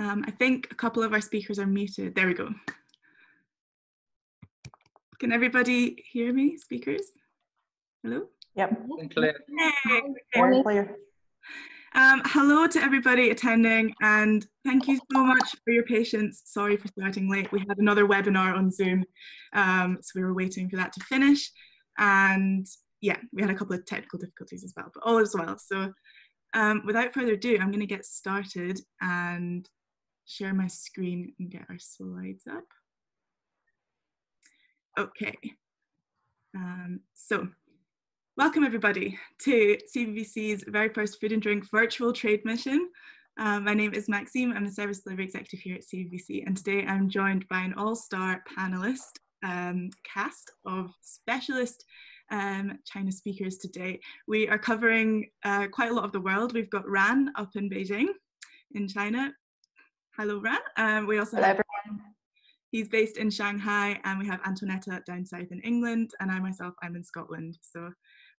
Um, I think a couple of our speakers are muted. There we go. Can everybody hear me, speakers? Hello? Yep. Hey, Very clear. Um, hello to everybody attending and thank you so much for your patience. Sorry for starting late. We had another webinar on Zoom, um, so we were waiting for that to finish. And yeah, we had a couple of technical difficulties as well, but all is well. So um, without further ado, I'm going to get started and share my screen and get our slides up. Okay, um, so welcome everybody to CBBC's very first food and drink virtual trade mission. Um, my name is Maxime, I'm the Service Delivery Executive here at CBBC and today I'm joined by an all-star panelist um, cast of specialist um, China speakers today. We are covering uh, quite a lot of the world. We've got Ran up in Beijing in China. Hello Ran. Um, we also Hello, have everyone. He's based in Shanghai, and we have Antonetta down south in England, and I myself, I'm in Scotland. So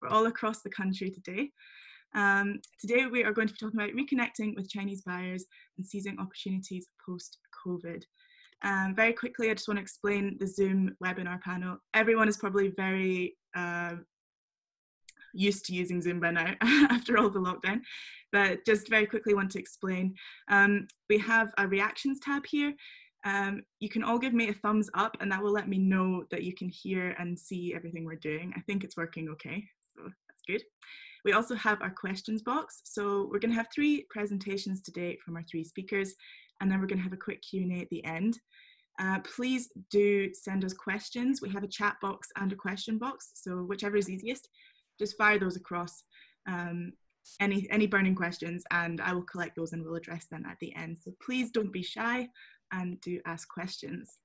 we're all across the country today. Um, today, we are going to be talking about reconnecting with Chinese buyers and seizing opportunities post COVID. Um, very quickly, I just want to explain the Zoom webinar panel. Everyone is probably very uh, used to using Zoom by now after all the lockdown, but just very quickly want to explain. Um, we have a reactions tab here. Um, you can all give me a thumbs up and that will let me know that you can hear and see everything we're doing. I think it's working okay, so that's good. We also have our questions box. So we're gonna have three presentations today from our three speakers, and then we're gonna have a quick Q&A at the end. Uh, please do send us questions. We have a chat box and a question box, so whichever is easiest, just fire those across. Um, any, any burning questions and I will collect those and we'll address them at the end. So please don't be shy and do ask questions.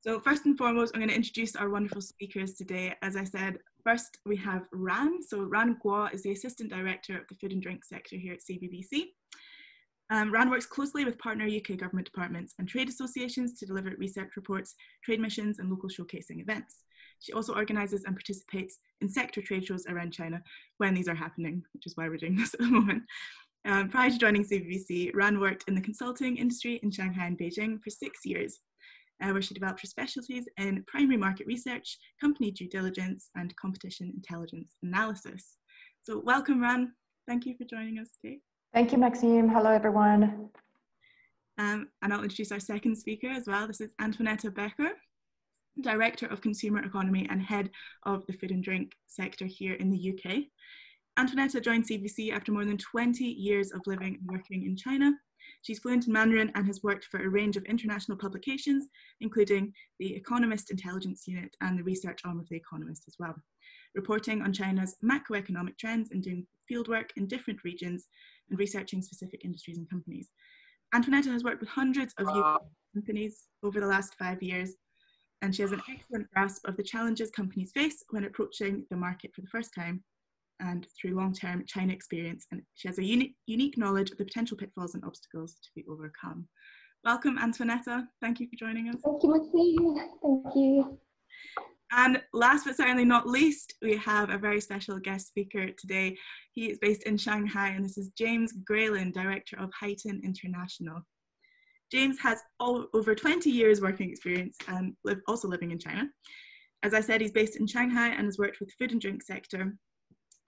So first and foremost, I'm going to introduce our wonderful speakers today. As I said, first we have Ran. So Ran Guo is the Assistant Director of the Food and Drink sector here at CBBC. Um, RAN works closely with partner UK government departments and trade associations to deliver research reports, trade missions and local showcasing events. She also organises and participates in sector trade shows around China when these are happening, which is why we're doing this at the moment. Um, prior to joining CBBC, Ran worked in the consulting industry in Shanghai and Beijing for six years, uh, where she developed her specialties in primary market research, company due diligence, and competition intelligence analysis. So welcome, Ran. Thank you for joining us today. Thank you, Maxime. Hello, everyone. Um, and I'll introduce our second speaker as well. This is Antonetta Becker, Director of Consumer Economy and Head of the Food and Drink sector here in the UK. Antonetta joined CBBC after more than 20 years of living and working in China. She's fluent in Mandarin and has worked for a range of international publications, including the Economist Intelligence Unit and the research arm of The Economist as well, reporting on China's macroeconomic trends and doing fieldwork in different regions and researching specific industries and companies. Antonetta has worked with hundreds of UK companies over the last five years, and she has an oh. excellent grasp of the challenges companies face when approaching the market for the first time and through long-term China experience, and she has a unique, unique knowledge of the potential pitfalls and obstacles to be overcome. Welcome, Antonetta. Thank you for joining us. Thank you, Maxime. Thank you. And last but certainly not least, we have a very special guest speaker today. He is based in Shanghai, and this is James Graylin, Director of Highton International. James has all, over 20 years working experience and live, also living in China. As I said, he's based in Shanghai and has worked with the food and drink sector,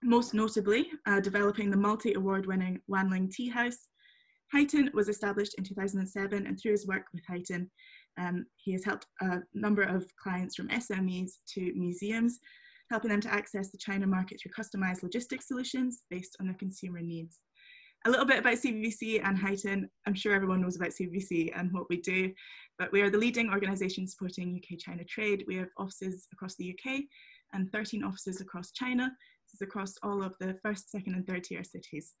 most notably uh, developing the multi-award winning Wanling Tea House. Highton was established in 2007 and through his work with Highton, um, he has helped a number of clients from SMEs to museums, helping them to access the China market through customized logistics solutions based on their consumer needs. A little bit about CBBC and Highton. I'm sure everyone knows about CBBC and what we do, but we are the leading organisation supporting UK-China trade. We have offices across the UK and 13 offices across China. This is across all of the first, second and third tier cities.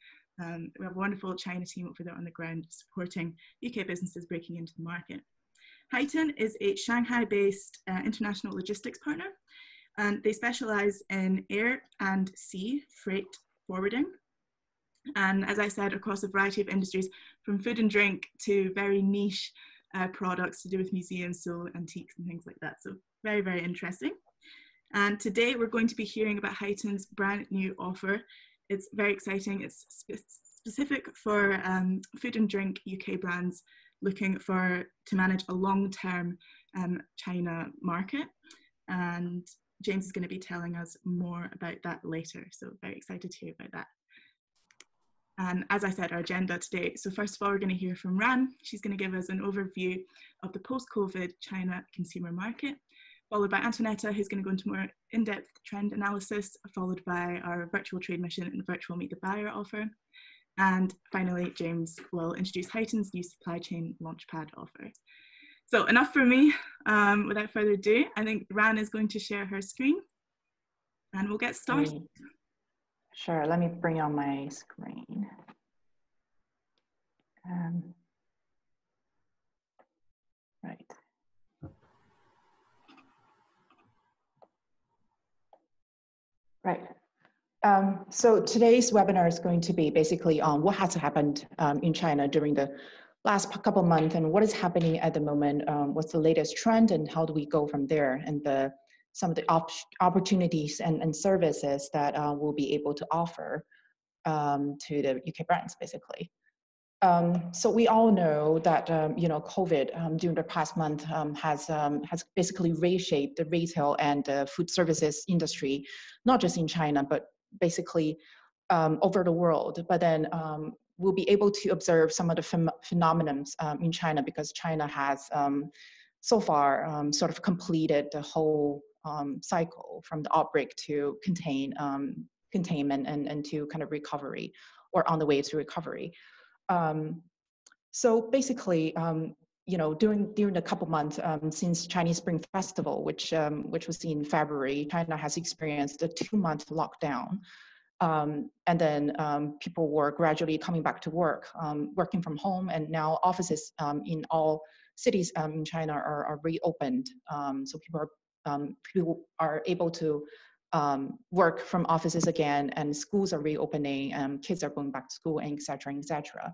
Um, we have a wonderful China team over there on the ground supporting UK businesses breaking into the market. Highton is a Shanghai-based uh, international logistics partner, and they specialize in air and sea freight forwarding. And as I said, across a variety of industries, from food and drink to very niche uh, products to do with museums, so antiques and things like that. So very, very interesting. And today we're going to be hearing about Highton's brand new offer. It's very exciting. It's spe specific for um, food and drink UK brands looking for to manage a long-term um, China market. And James is going to be telling us more about that later. So very excited to hear about that. And as I said, our agenda today. So first of all, we're going to hear from Ran. She's going to give us an overview of the post-COVID China consumer market, followed by Antonetta, who's going to go into more in-depth trend analysis, followed by our virtual trade mission and virtual meet the buyer offer. And finally, James will introduce Highton's new supply chain launchpad offer. So enough for me. Um, without further ado, I think Ran is going to share her screen and we'll get started. Sure, let me bring on my screen. Um, right. Right. Um, so today's webinar is going to be basically on what has happened um, in China during the last couple months and what is happening at the moment, um, what's the latest trend and how do we go from there and the some of the op opportunities and, and services that uh, we'll be able to offer um, to the UK brands basically. Um, so we all know that um, you know COVID um, during the past month um, has um, has basically reshaped the retail and food services industry, not just in China but basically um, over the world. But then we'll be able to observe some of the phenomena in China because China has so far sort of completed the whole cycle from the outbreak to contain containment and, and to kind of recovery or on the way to recovery. Um, so basically, um, you know, during during the couple months um, since Chinese Spring Festival, which um, which was in February, China has experienced a two month lockdown, um, and then um, people were gradually coming back to work, working from home, and now offices in all cities in China are, are reopened. so people are people are able to um, work from offices again and schools are reopening and kids are going back to school and et cetera, et cetera.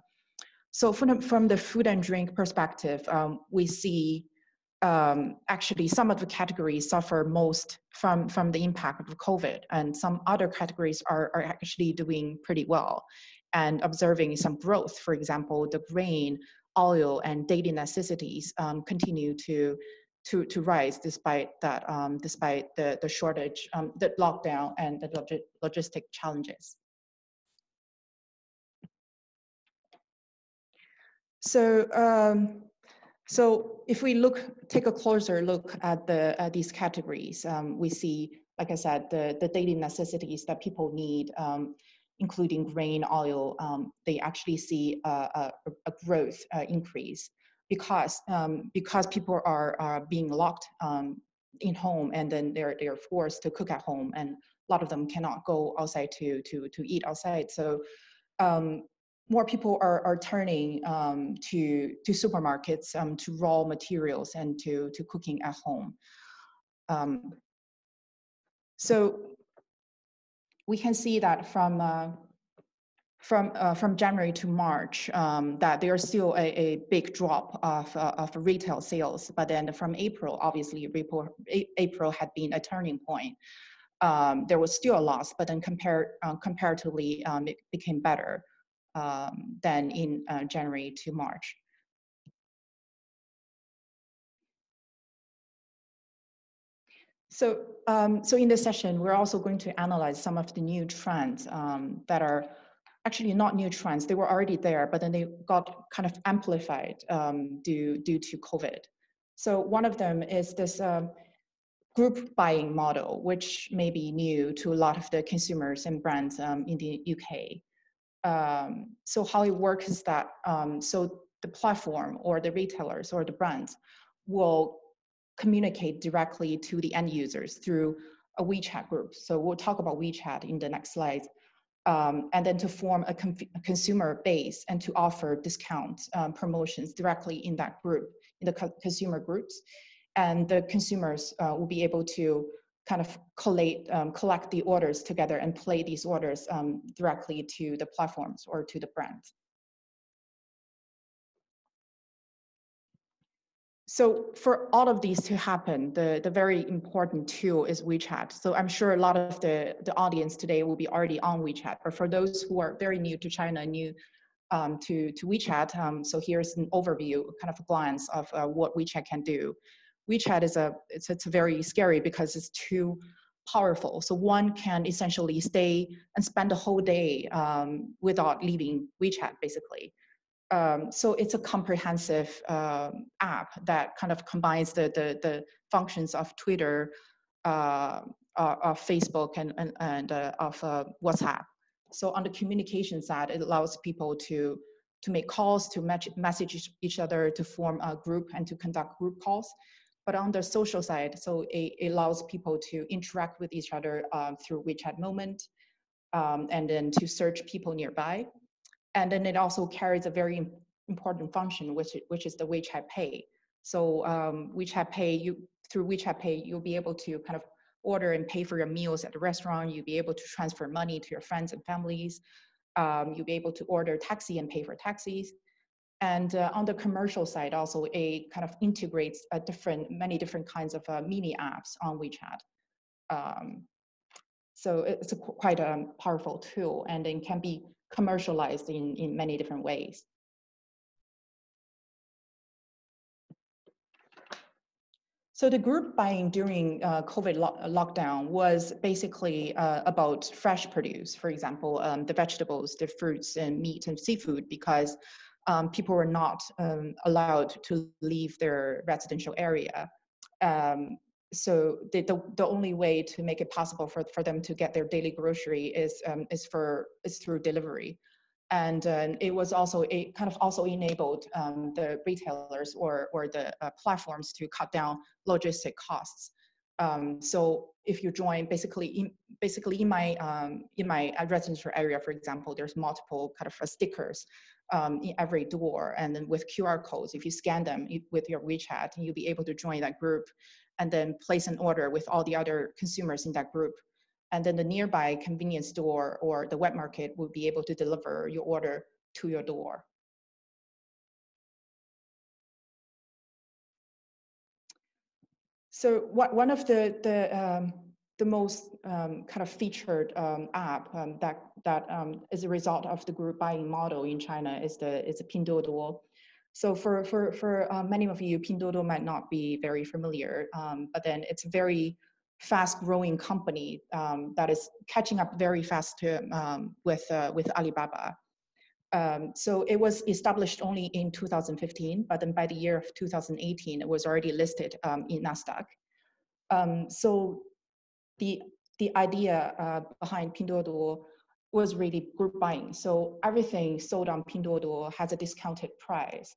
So from the, from the food and drink perspective, um, we see um, actually some of the categories suffer most from, from the impact of COVID and some other categories are, are actually doing pretty well and observing some growth. For example, the grain, oil and daily necessities um, continue to to, to rise despite that, um, despite the, the shortage, um, the lockdown and the log logistic challenges. So, um, so if we look, take a closer look at the at these categories, um, we see, like I said, the, the daily necessities that people need, um, including grain, oil, um, they actually see a, a, a growth uh, increase because um, because people are, are being locked um, in home and then they're they're forced to cook at home and a lot of them cannot go outside to to to eat outside. So um, more people are, are turning um, to to supermarkets um, to raw materials and to to cooking at home. Um, so we can see that from uh, from uh, from January to March um, that there's still a, a big drop of, uh, of retail sales. But then from April, obviously April, April had been a turning point. Um, there was still a loss, but then compared uh, comparatively, um, it became better um, than in uh, January to March. So, um, so in this session, we're also going to analyze some of the new trends um, that are actually not new trends. They were already there, but then they got kind of amplified um, due, due to COVID. So one of them is this um, group buying model, which may be new to a lot of the consumers and brands um, in the UK. Um, so how it works is that, um, so the platform or the retailers or the brands will communicate directly to the end users through a WeChat group. So we'll talk about WeChat in the next slides um, and then to form a, a, consumer base and to offer discounts, um, promotions directly in that group, in the co consumer groups. And the consumers uh, will be able to kind of collate, um, collect the orders together and play these orders um, directly to the platforms or to the brands. So for all of these to happen, the, the very important tool is WeChat. So I'm sure a lot of the, the audience today will be already on WeChat, but for those who are very new to China, new um, to, to WeChat, um, so here's an overview, kind of a glance of uh, what WeChat can do. WeChat is a, it's, it's very scary because it's too powerful. So one can essentially stay and spend the whole day um, without leaving WeChat, basically. Um, so it's a comprehensive um, app that kind of combines the, the, the functions of Twitter, uh, uh, of Facebook, and, and, and uh, of uh, WhatsApp. So on the communication side, it allows people to, to make calls, to match, message each other, to form a group, and to conduct group calls. But on the social side, so it, it allows people to interact with each other um, through WeChat Moment, um, and then to search people nearby. And then it also carries a very important function, which, which is the WeChat Pay. So um, WeChat Pay, you through WeChat Pay, you'll be able to kind of order and pay for your meals at the restaurant. You'll be able to transfer money to your friends and families. Um, you'll be able to order taxi and pay for taxis. And uh, on the commercial side, also it kind of integrates a different, many different kinds of uh, mini apps on WeChat. Um, so it's a quite a powerful tool and it can be commercialized in, in many different ways. So the group buying during uh, COVID lo lockdown was basically uh, about fresh produce, for example, um, the vegetables, the fruits and meat and seafood, because um, people were not um, allowed to leave their residential area. So the, the, the, only way to make it possible for, for them to get their daily grocery is, um, is, for, is through delivery. And uh, it was also, it kind of also enabled um, the retailers or, or the uh, platforms to cut down logistic costs. Um, so if you join, basically, in, basically in my um, in my residential area, for example, there's multiple kind of uh, stickers um, in every door, and then with QR codes, if you scan them with your WeChat, you'll be able to join that group, and then place an order with all the other consumers in that group, and then the nearby convenience store or the wet market will be able to deliver your order to your door. So what, one of the, the um, the most um, kind of featured um, app um, that that um, is a result of the group buying model in China is the is a Pinduoduo. So for for for uh, many of you, Pinduoduo might not be very familiar, um, but then it's a very fast growing company um, that is catching up very fast to, with uh, with Alibaba. so it was established only in 2015, but then by the year of 2018, it was already listed in Nasdaq. so the the idea uh, behind Pinduoduo was really group buying. So everything sold on Pinduoduo has a discounted price.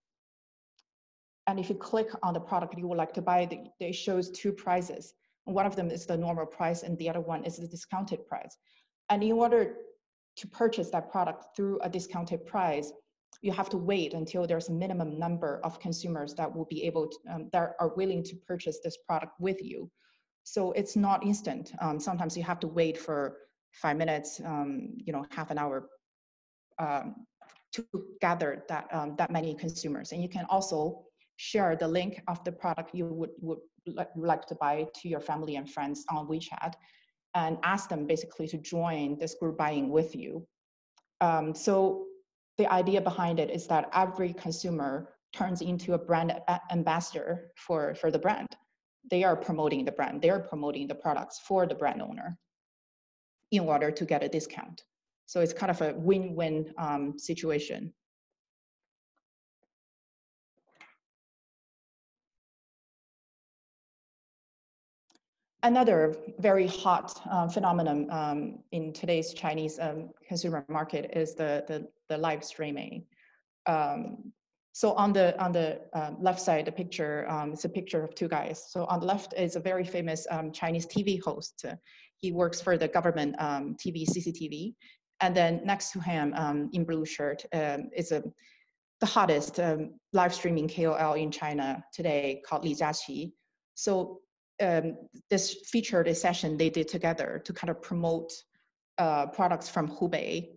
And if you click on the product you would like to buy, it shows two prices. One of them is the normal price and the other one is the discounted price. And in order to purchase that product through a discounted price, you have to wait until there's a minimum number of consumers that will be able to, um, that are willing to purchase this product with you. So it's not instant. Um, sometimes you have to wait for five minutes, um, you know, half an hour um, to gather that um, that many consumers. And you can also share the link of the product you would, would like to buy to your family and friends on WeChat and ask them basically to join this group buying with you. Um, so the idea behind it is that every consumer turns into a brand ambassador for, for the brand they are promoting the brand, they're promoting the products for the brand owner in order to get a discount. So it's kind of a win-win um, situation. Another very hot uh, phenomenon um, in today's Chinese um, consumer market is the, the, the live streaming. Um, so on the on the um, left side, the picture um, is a picture of two guys. So on the left is a very famous Chinese TV host. Uh, he works for the government TV CCTV, and then next to him in blue shirt is a the hottest live streaming KOL in China today called Li Jiaqi. So this featured a session they did together to kind of promote uh, products from Hubei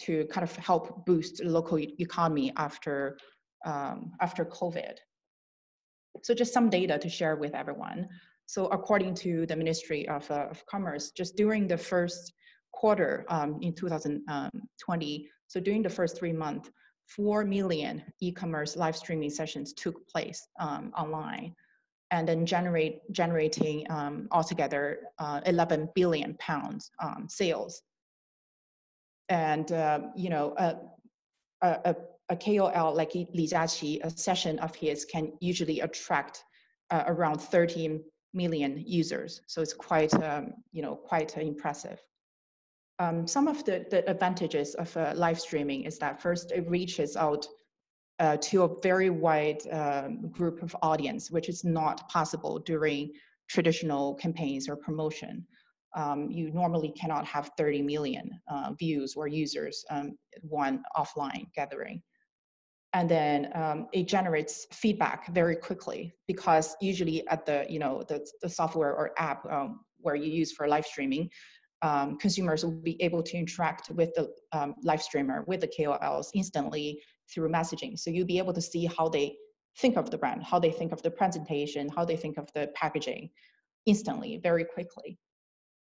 to kind of help boost local economy after um, after COVID. So just some data to share with everyone. So according to the Ministry of, uh, of Commerce, just during the first quarter um, in 2020, um, so during the first three months, 4 million e-commerce live streaming sessions took place um, online and then generate generating um, altogether uh, 11 billion pounds um, sales. And uh, you know, a, a, a KOL like Li Jiaqi, a session of his can usually attract uh, around 13 million users. So it's quite, um, you know, quite impressive. Um, some of the, the advantages of uh, live streaming is that first it reaches out uh, to a very wide um, group of audience, which is not possible during traditional campaigns or promotion. Um, you normally cannot have 30 million uh, views or users um, one offline gathering. And then um, it generates feedback very quickly because usually at the, you know, the, the software or app um, where you use for live streaming, um, consumers will be able to interact with the live streamer, with the KOLs instantly through messaging. So you'll be able to see how they think of the brand, how they think of the presentation, how they think of the packaging instantly, very quickly.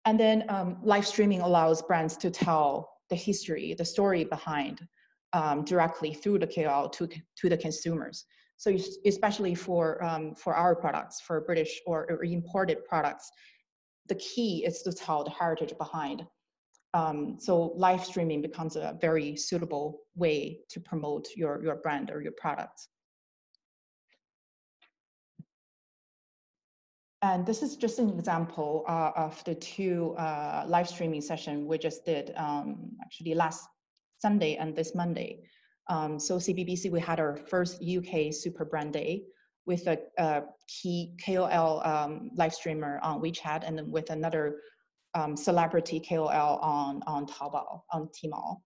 And then um, live streaming allows brands to tell the history, the story behind um, directly through the KOL to, to the consumers. So especially for, um, for our products, for British or, or imported products, the key is to tell the heritage behind. Um, so live streaming becomes a very suitable way to promote your, your brand or your product. And this is just an example uh, of the two uh, live streaming session we just did um, actually last Sunday and this Monday. Um, so CBBC, we had our first UK Super Brand Day with a, a key KOL um, live streamer on WeChat and then with another um, celebrity KOL on, on Taobao, on Tmall.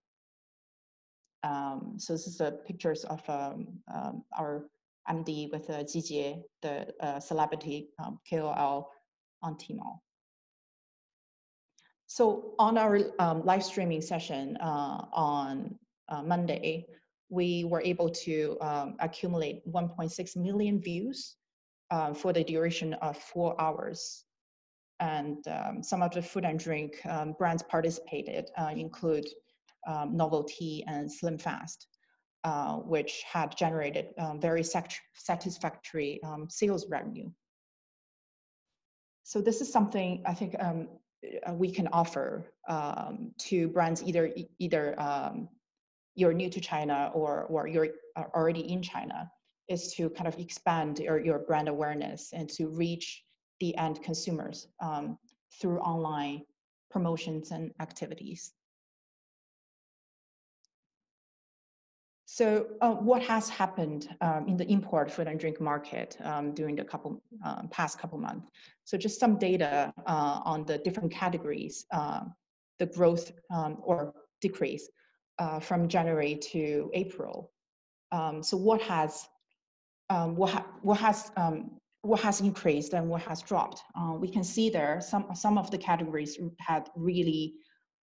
Um, so this is a pictures of um, um, our MD with uh, Jijie, the uh, celebrity um, KOL on Tmall. So on our um, live streaming session uh, on uh, Monday, we were able to um, accumulate 1.6 million views uh, for the duration of four hours. And um, some of the food and drink um, brands participated uh, include um, Novelty and SlimFast, uh, which had generated um, very satisfactory um, sales revenue. So this is something I think uh, we can offer to brands either either you're new to China or, or you're already in China is to kind of expand your, your brand awareness and to reach the end consumers um, through online promotions and activities. So uh, what has happened um, in the import food and drink market um, during the couple uh, past couple months? So just some data uh, on the different categories, uh, the growth um, or decrease uh, from January to April. Um, so what has um, what, ha what has um, what has increased and what has dropped? Uh, we can see there some some of the categories had really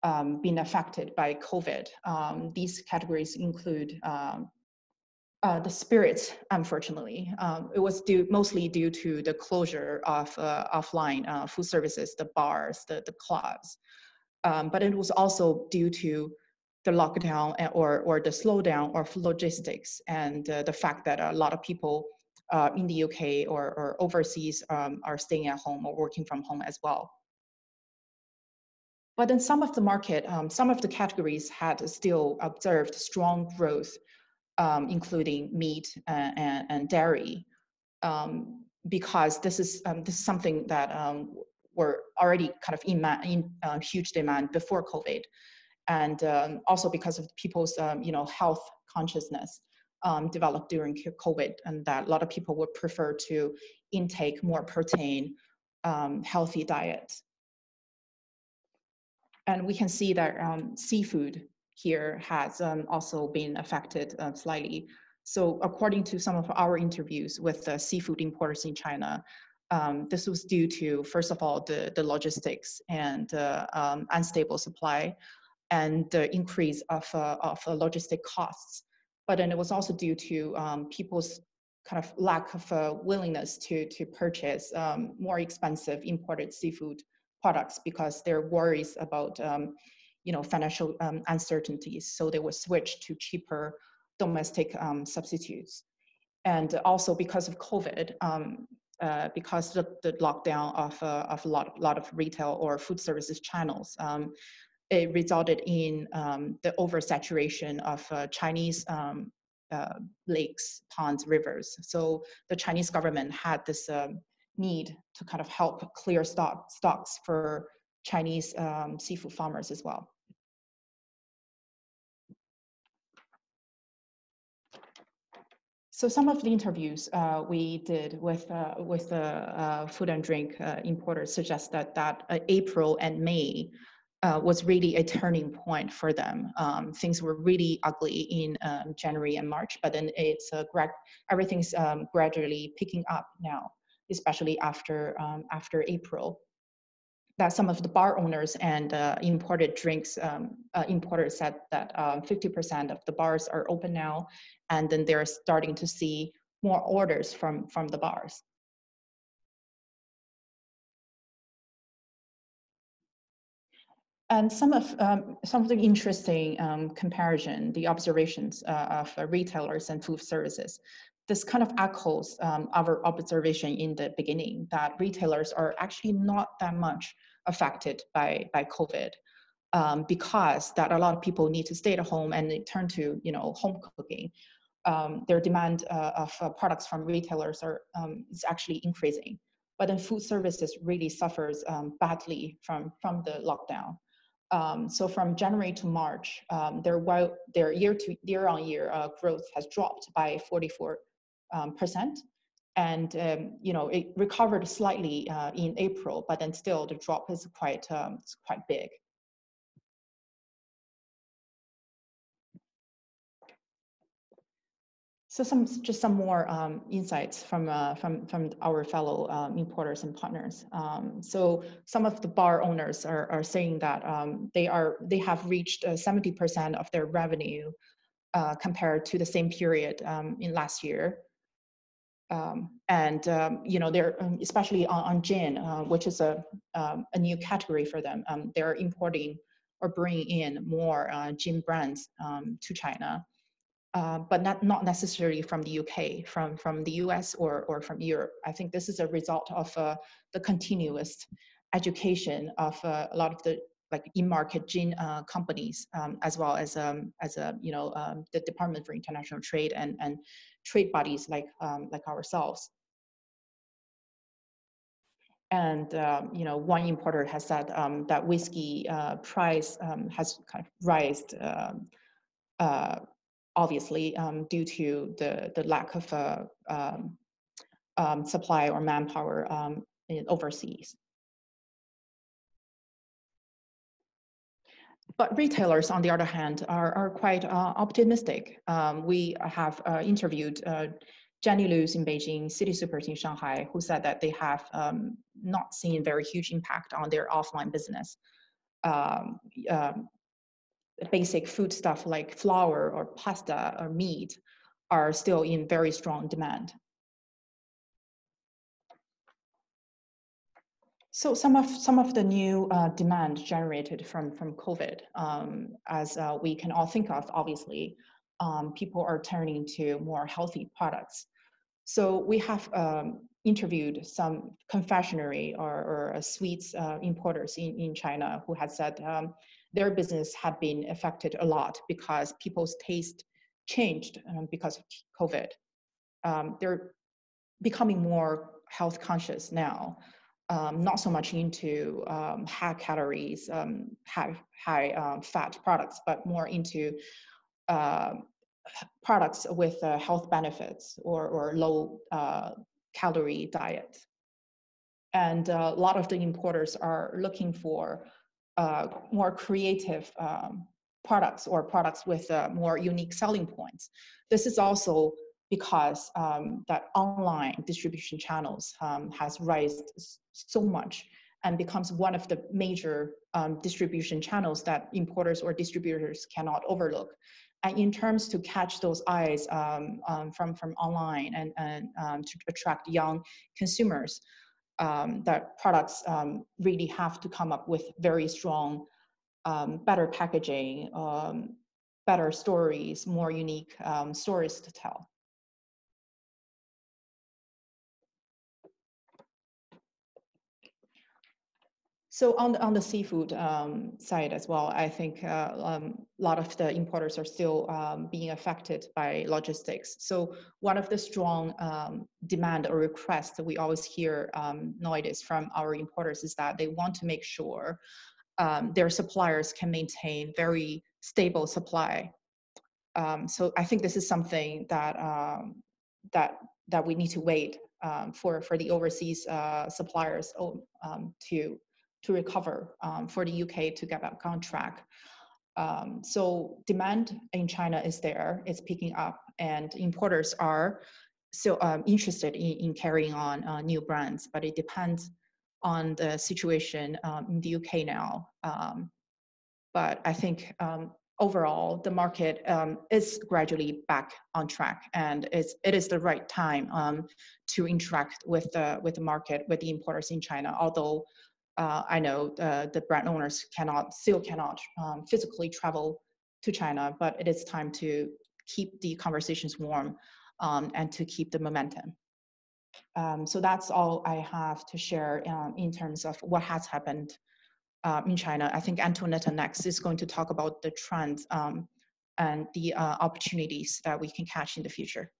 um, been affected by COVID. Um, these categories include um, uh, the spirits, unfortunately. it was due mostly due to the closure of uh, offline uh, food services, the bars, the, the clubs. but it was also due to the lockdown or, or the slowdown of logistics and uh, the fact that a lot of people uh, in the UK or, or overseas um, are staying at home or working from home as well. But in some of the market, um, some of the categories had still observed strong growth, um, including meat and, and, and dairy, um, because this is um, this is something that um, were already kind of in, in uh, huge demand before COVID and also because of people's you know health consciousness um, developed during COVID, and that a lot of people would prefer to intake more protein, um, healthy diet. And we can see that um, seafood here has um, also been affected uh, slightly. So according to some of our interviews with the seafood importers in China, um, this was due to, first of all, the, the logistics and uh, um, unstable supply and the increase of, uh, of uh, logistic costs. But then it was also due to um, people's kind of lack of uh, willingness to to purchase um, more expensive imported seafood products because they're worries about um, you know financial um, uncertainties. So they will switch to cheaper domestic um, substitutes. And also because of COVID, um, uh, because the, the lockdown of, uh, of a lot, lot of retail or food services channels, it resulted in um, the oversaturation of uh, Chinese um, uh, lakes, ponds, rivers. So the Chinese government had this um, need to kind of help clear stock, stocks for Chinese um, seafood farmers as well. So some of the interviews uh, we did with uh, with the uh, food and drink uh, importers suggest that that uh, April and May uh, was really a turning point for them. Um, things were really ugly in um, January and March, but then it's gra- everything's um, gradually picking up now, especially after um, after April that some of the bar owners and uh, imported drinks um, uh, importers said that 50% um, of the bars are open now, and then they're starting to see more orders from from the bars. And some of um, some of the interesting um, comparison, the observations uh, of uh, retailers and food services this kind of echoes um, our observation in the beginning that retailers are actually not that much affected by, by COVID um, because that a lot of people need to stay at home and turn to you know home cooking. Um, their demand uh, of uh, products from retailers are um, is actually increasing, but then food services really suffers badly from from the lockdown. Um, so from January to March, um, their their year to year on year uh, growth has dropped by 44 um, percent. And um, you know it recovered slightly uh, in April, but then still the drop is quite um, quite big. So some just some more um, insights from uh, from from our fellow um, importers and partners. Um, so some of the bar owners are, are saying that um, they are they have reached uh, seventy uh, percent of their revenue uh, compared to the same period um, in last year. Um, and you know they're especially on, on gin, uh, which is a a new category for them. They're importing or bringing in more uh, gin brands to China, uh, but not not necessarily from the UK, from from the US or or from Europe. I think this is a result of uh, the continuous education of uh, a lot of the like in-market gin uh, companies, as well as as a you know the Department for International Trade and and trade bodies like um, like ourselves. And um, you know, one importer has said um, that whiskey uh, price um, has kind of um, uh, obviously um, due to the the lack of uh, supply or manpower in overseas. But retailers, on the other hand, are, are quite uh, optimistic. Um, we have uh, interviewed uh, Jenny Lou's in Beijing, City Supers in Shanghai, who said that they have um, not seen very huge impact on their offline business. Um, um basic food stuff like flour or pasta or meat are still in very strong demand. So some of some of the new uh, demand generated from from COVID, um, as uh, we can all think of, obviously, um, people are turning to more healthy products. So we have um, interviewed some confectionery or, or sweets uh, importers in, in China who had said um, their business had been affected a lot because people's taste changed um, because of COVID. Um, they're becoming more health conscious now um, not so much into um, high calories, um, high, high um, fat products, but more into uh, products with uh, health benefits or, or low uh, calorie diet. And uh, a lot of the importers are looking for uh, more creative um, products or products with uh, more unique selling points. This is also because um, that online distribution channels um, has raised so much and becomes one of the major um, distribution channels that importers or distributors cannot overlook. And in terms to catch those eyes um, um, from, from online and, and um, to attract young consumers, um, that products um, really have to come up with very strong, better packaging, better stories, more unique stories to tell. So on the, on the seafood um, side as well, I think uh, um, a lot of the importers are still um, being affected by logistics. So one of the strong um, demand or requests that we always hear um, nowadays from our importers is that they want to make sure um, their suppliers can maintain very stable supply. so I think this is something that that that we need to wait for for the overseas uh, suppliers to to recover um, for the UK to get back on track. Um, so demand in China is there, it's picking up, and importers are still um, interested in, in, carrying on uh, new brands, but it depends on the situation um, in the UK now. Um, but I think um, overall, the market is gradually back on track, and it's, it is the right time to interact with the with the market with the importers in China. Although uh, I know uh, the brand owners cannot, still cannot um, physically travel to China, but it is time to keep the conversations warm um, and to keep the momentum. Um, so that's all I have to share um, in terms of what has happened uh, in China. I think Antonetta next is going to talk about the trends um, and the uh, opportunities that we can catch in the future.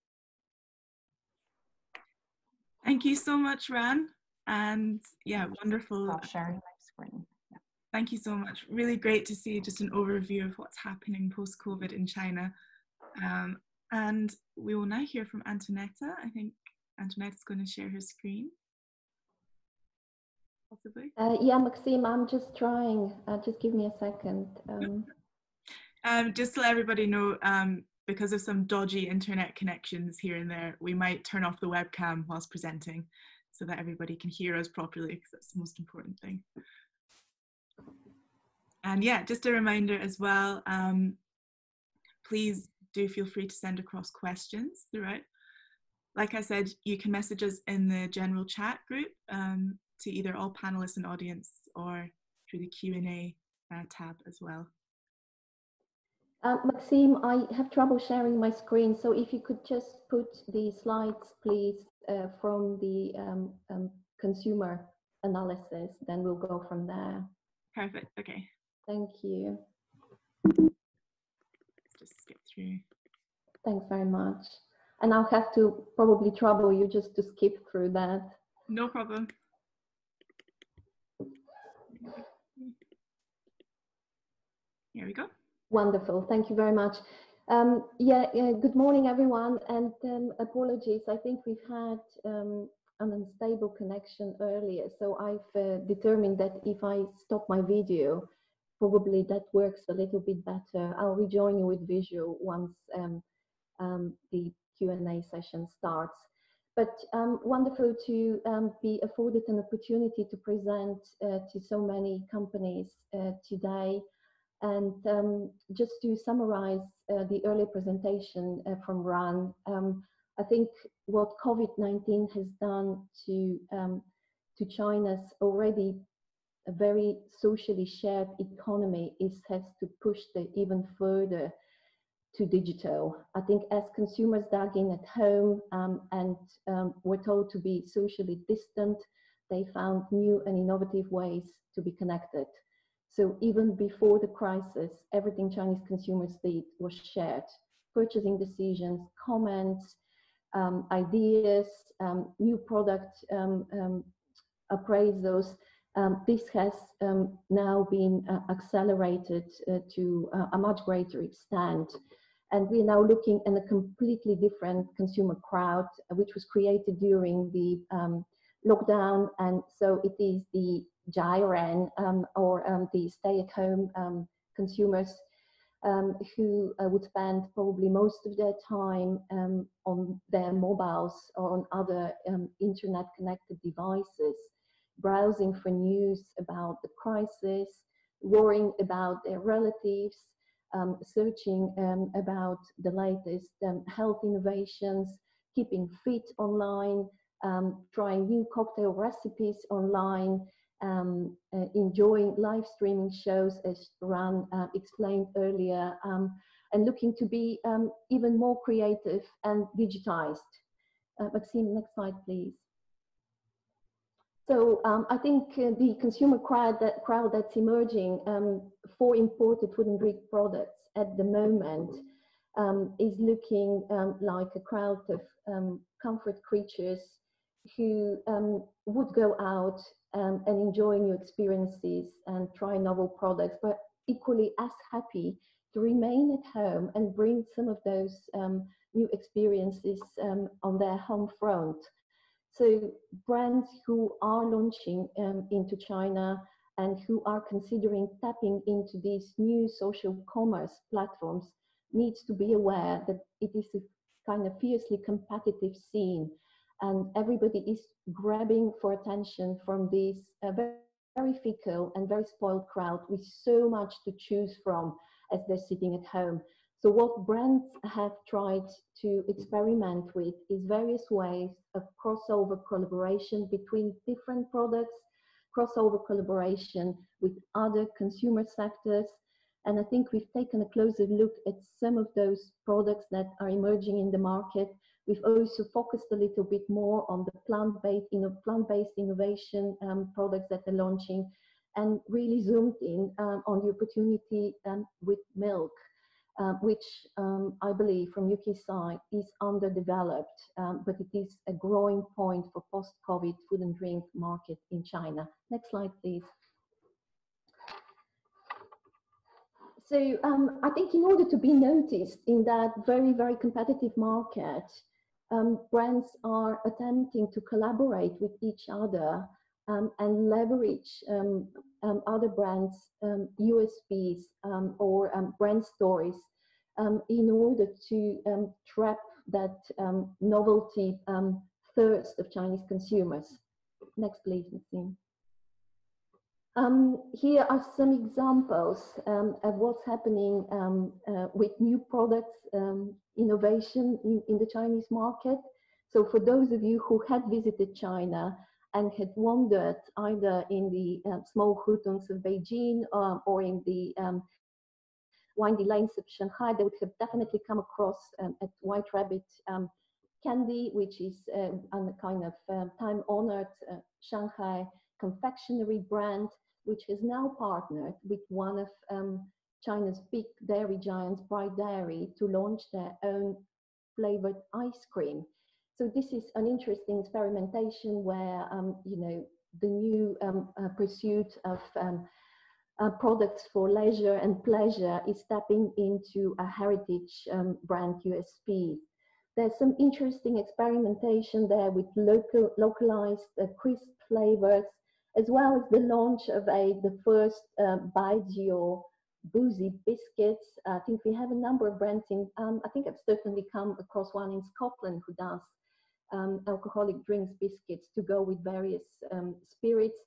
Thank you so much, Ran. And yeah, wonderful. Stop sharing my screen. Yeah. Thank you so much. Really great to see just an overview of what's happening post COVID in China. Um, and we will now hear from Antonetta. I think Antonetta's going to share her screen. Possibly. Uh, yeah, Maxime, I'm just trying. Uh, just give me a second. Um, um, just to let everybody know, um, because of some dodgy internet connections here and there, we might turn off the webcam whilst presenting so that everybody can hear us properly because that's the most important thing. And yeah, just a reminder as well, um, please do feel free to send across questions throughout. Like I said, you can message us in the general chat group um, to either all panelists and audience or through the Q&A uh, tab as well. Uh, Maxime, I have trouble sharing my screen, so if you could just put the slides, please, uh, from the um, um, consumer analysis, then we'll go from there. Perfect. Okay. Thank you. Just skip through. Thanks very much. And I'll have to probably trouble you just to skip through that. No problem. Here we go. Wonderful. Thank you very much. Um, yeah, yeah, good morning, everyone, and um, apologies. I think we've had um, an unstable connection earlier, so I've uh, determined that if I stop my video, probably that works a little bit better. I'll rejoin you with visual once um, um, the Q&A session starts. But um, wonderful to be afforded an opportunity to present uh, to so many companies uh, today. And um, just to summarize uh, the earlier presentation uh, from Ran, um, I think what COVID-19 has done to, um, to China's already a very socially shared economy is has to push it even further to digital. I think as consumers dug in at home um, and um, were told to be socially distant, they found new and innovative ways to be connected. So even before the crisis, everything Chinese consumers did was shared. Purchasing decisions, comments, um, ideas, um, new product um, um appraisals. Um, this has um, now been uh, accelerated uh, to uh, a much greater extent. And we're now looking at a completely different consumer crowd, which was created during the lockdown. And so it is the Zhairen um, or um, the stay-at-home um, consumers um, who uh, would spend probably most of their time um, on their mobiles or on other um, internet-connected devices. browsing for news about the crisis, worrying about their relatives, searching about the latest health innovations, keeping fit online, trying new cocktail recipes online, um, uh, enjoying live streaming shows as Ran uh, explained earlier, um, and looking to be even more creative and digitized. Uh, Maxime, next slide, please. So um, I think uh, the consumer crowd, that crowd that's emerging um, for imported food and drink products at the moment um, is looking um, like a crowd of um, comfort creatures who um, would go out Um, and enjoy new experiences and try novel products, but equally as happy to remain at home and bring some of those um, new experiences um, on their home front. So brands who are launching um, into China and who are considering tapping into these new social commerce platforms needs to be aware that it is a kind of fiercely competitive scene and everybody is grabbing for attention from this uh, very, very fickle and very spoiled crowd with so much to choose from as they're sitting at home. So what brands have tried to experiment with is various ways of crossover collaboration between different products, crossover collaboration with other consumer sectors. And I think we've taken a closer look at some of those products that are emerging in the market. We've also focused a little bit more on the plant-based plant-based innovation um, products that they're launching and really zoomed in um, on the opportunity um, with milk uh, which um, I believe from Yuki's side is underdeveloped, um, but it is a growing point for post-COVID food and drink market in China. Next slide, please. So um, I think in order to be noticed in that very, very competitive market, um, brands are attempting to collaborate with each other um, and leverage um, um, other brands' um, USPs um, or um, brand stories in order to trap that novelty thirst of Chinese consumers. Next, please, Maxime. Um, here are some examples um, of what's happening um, uh, with new products innovation in, in, the Chinese market. So for those of you who had visited China, and had wandered either in the um, small hutongs of Beijing um, or in the um, windy lanes of Shanghai, they would have definitely come across um, at White Rabbit um, Candy, which is uh, a kind of uh, time-honored uh, Shanghai confectionery brand, which has now partnered with one of China's big dairy giants, Bright Dairy, to launch their own flavored ice cream. So this is an interesting experimentation where, um, you know, the new um, uh, pursuit of um, uh, products for leisure and pleasure is tapping into a heritage um, brand USP. There's some interesting experimentation there with local, localized uh, crisp flavors, as well as the launch of a the first uh, Baijiu boozy biscuits. I think we have a number of brands in, um, I think I've certainly come across one in Scotland who does um, alcoholic drinks biscuits to go with various um, spirits.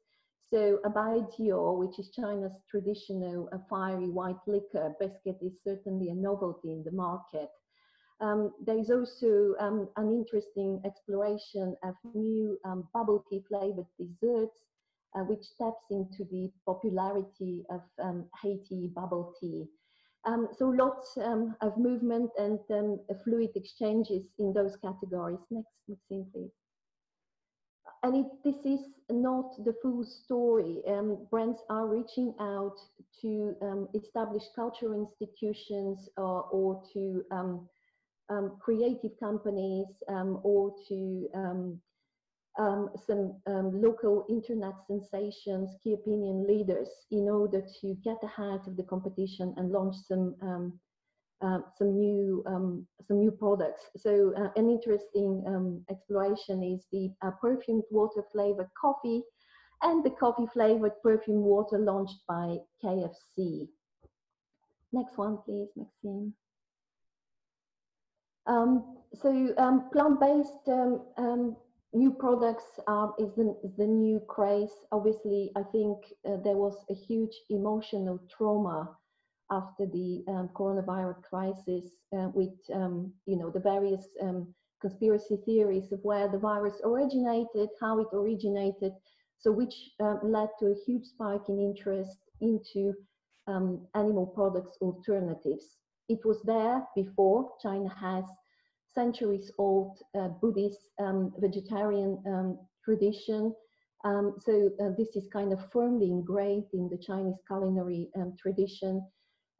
So a Baijiu, which is China's traditional uh, fiery white liquor biscuit, is certainly a novelty in the market. Um, there is also um, an interesting exploration of new um, bubble tea flavored desserts, uh, which taps into the popularity of um, HEYTEA bubble tea. Um, so lots um, of movement and um, fluid exchanges in those categories. Next, Maxime, please. And it, this is not the full story. Um, brands are reaching out to um, establish cultural institutions uh, or to creative companies or to um, some um, local internet sensations, key opinion leaders, in order to get ahead of the competition and launch some um, uh, some new um, some new products. So uh, an interesting um, exploration is the uh, perfumed water flavored coffee, and the coffee flavored perfume water launched by KFC. Next one, please, Maxime. Um, so plant-based new products um, is, the, is the new craze. Obviously, I think uh, there was a huge emotional trauma after the um, coronavirus crisis uh, with, um, you know, the various um, conspiracy theories of where the virus originated, how it originated, so which um, led to a huge spike in interest into um, animal products alternatives. It was there before. China has centuries old uh, Buddhist um, vegetarian um, tradition. Um, so uh, this is kind of firmly ingrained in the Chinese culinary um, tradition.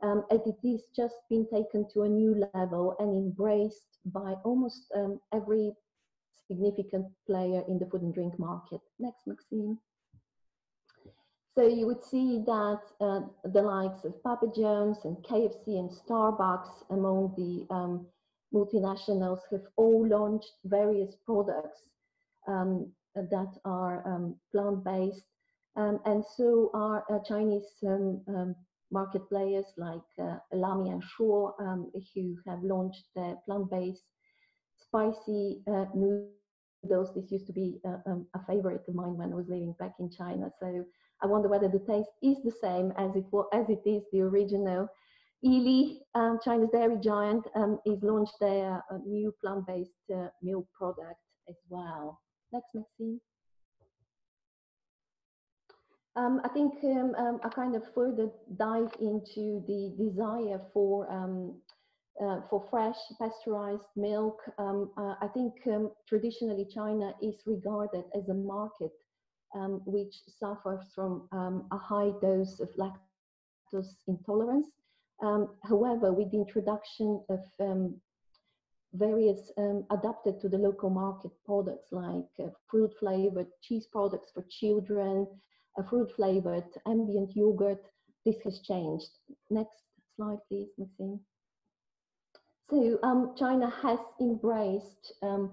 Um, and it is just been taken to a new level and embraced by almost um, every significant player in the food and drink market. Next, Maxime. So you would see that uh, the likes of Papa John's and KFC and Starbucks among the um, multinationals have all launched various products um, that are um, plant-based. Um, and so are uh, Chinese um, um, market players like uh, Lamy and Shuo, who have launched their plant-based spicy uh, noodles. This used to be uh, a favorite of mine when I was living back in China. So I wonder whether the taste is the same as it was, as it is the original. Yili, um, China's dairy giant, um, is launched their uh, new plant-based uh, milk product as well. Next, Maxime. Um, I think um, um, I kind of further dive into the desire for um, uh, for fresh pasteurized milk. Um, uh, I think traditionally China is regarded as a market which suffers from a high dose of lactose intolerance. However, with the introduction of various um, adapted to the local market products like uh, fruit flavored cheese products for children, fruit flavored ambient yogurt. This has changed. Next slide, please, Maxime. So um, China has embraced um,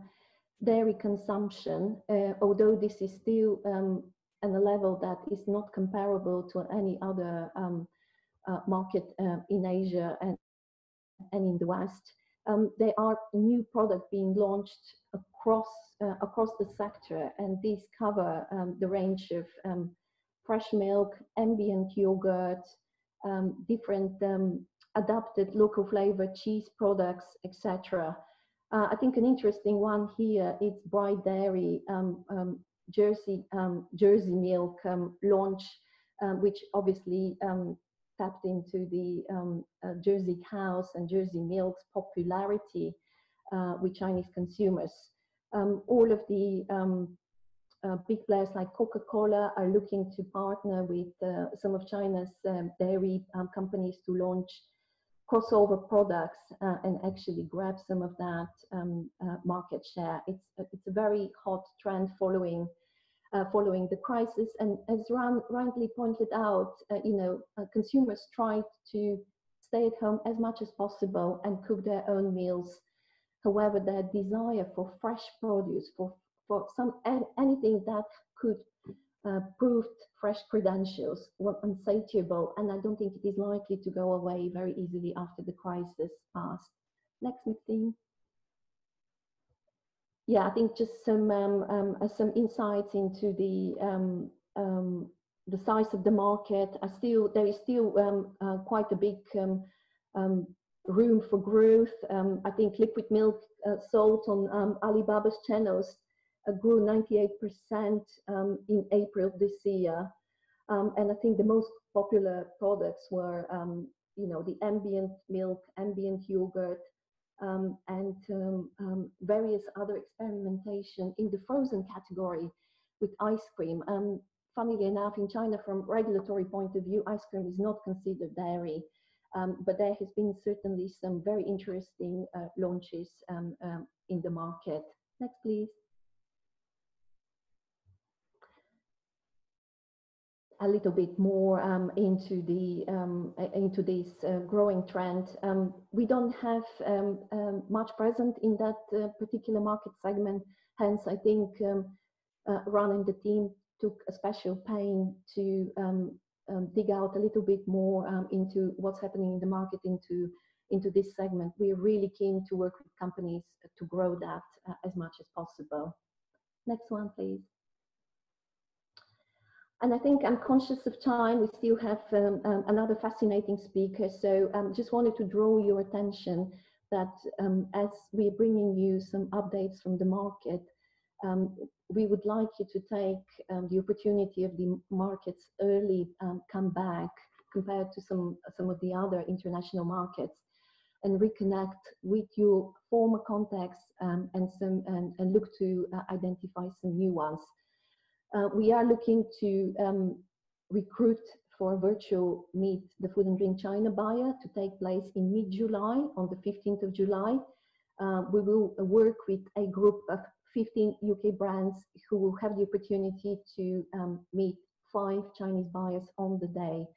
dairy consumption, uh, although this is still um, at a level that is not comparable to any other um, market uh, in Asia and, and in the West. Um, there are new products being launched across uh, across the sector, and these cover um, the range of fresh milk, ambient yogurt, um, different um, adapted local flavor cheese products, etc. Uh, I think an interesting one here is Bright Dairy um, um Jersey um, Jersey milk um, launch, which obviously tapped into the uh, Jersey cows and Jersey milk's popularity uh, with Chinese consumers. all of the uh, big players like Coca-Cola are looking to partner with uh, some of China's um, dairy um, companies to launch crossover products uh, and actually grab some of that um, uh, market share. It's it's a very hot trend following uh, following the crisis. And as Ran rightly pointed out, uh, you know, consumers tried to stay at home as much as possible and cook their own meals. However, their desire for fresh produce, for for some anything that could uh, prove fresh credentials was unsatiable, and I don't think it is likely to go away very easily after the crisis passed. Next, Maxime. Yeah, I think just some um, um, uh, some insights into the um, um the size of the market. I still there is still uh, quite a big room for growth. I think liquid milk uh, sold on Alibaba's channels uh, grew 98% um, in April this year. Um, and I think the most popular products were, um, you know, the ambient milk, ambient yogurt, um, and um, um, various other experimentation in the frozen category with ice cream. funnily enough, in China, from regulatory point of view, ice cream is not considered dairy. but there has been certainly some very interesting uh, launches in the market. Next, please. A little bit more um, into the um, into this uh, growing trend. Um, we don't have um, um, much present in that uh, particular market segment. Hence, I think um, uh, Ran and the team took a special pain to dig out a little bit more into what's happening in the market into into this segment. We are really keen to work with companies to grow that uh, as much as possible. Next one, please. And I think I'm conscious of time. We still have um, um, another fascinating speaker. So um, just wanted to draw your attention that um, as we're bringing you some updates from the market, um, we would like you to take um, the opportunity of the market's early comeback compared to some, some of the other international markets and reconnect with your former contacts and, some, and, and look to uh, identify some new ones. Uh, we are looking to um, recruit for virtual Meet the Food and Drink China buyer to take place in mid-July, on the 15th of July. Uh, we will work with a group of 15 UK brands who will have the opportunity to um, meet five Chinese buyers on the day.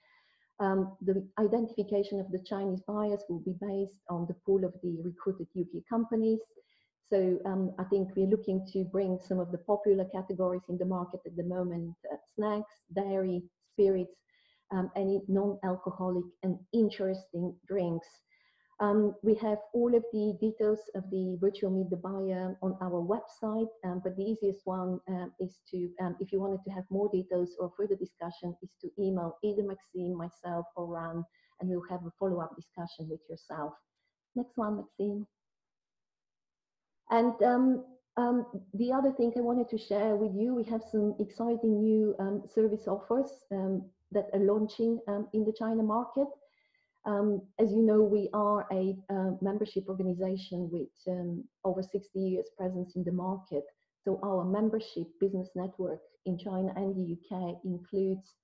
Um, the identification of the Chinese buyers will be based on the pool of the recruited UK companies. So um, I think we're looking to bring some of the popular categories in the market at the moment, uh, snacks, dairy, spirits, um, any non-alcoholic and interesting drinks. Um, we have all of the details of the virtual meet the buyer on our website, um, but the easiest one uh, is to, um, if you wanted to have more details or further discussion, is to email either Maxime, myself, or Ran, and we'll have a follow-up discussion with yourself. Next one, Maxime. And um, um, the other thing I wanted to share with you, we have some exciting new um, service offers that are launching in the China market. Um, as you know, we are a uh, membership organization with um, over 60 years presence in the market. So our membership business network in China and the UK includes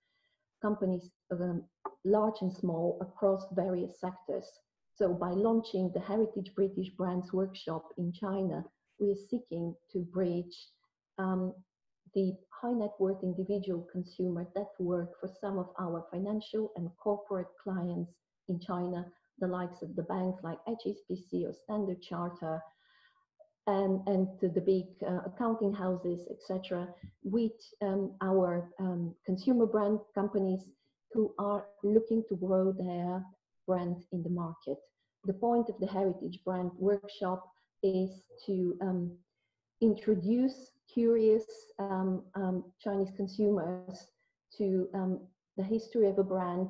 companies um, large and small across various sectors. So by launching the Heritage British Brands Workshop in China, we are seeking to bridge um, the high net worth individual consumer network for some of our financial and corporate clients in China, the likes of the banks like HSBC or Standard Charter, and, and the big uh, accounting houses, etc., with um, our um, consumer brand companies who are looking to grow their brand in the market. The point of the Heritage Brand Workshop is to um, introduce curious um, um, Chinese consumers to um, the history of a brand,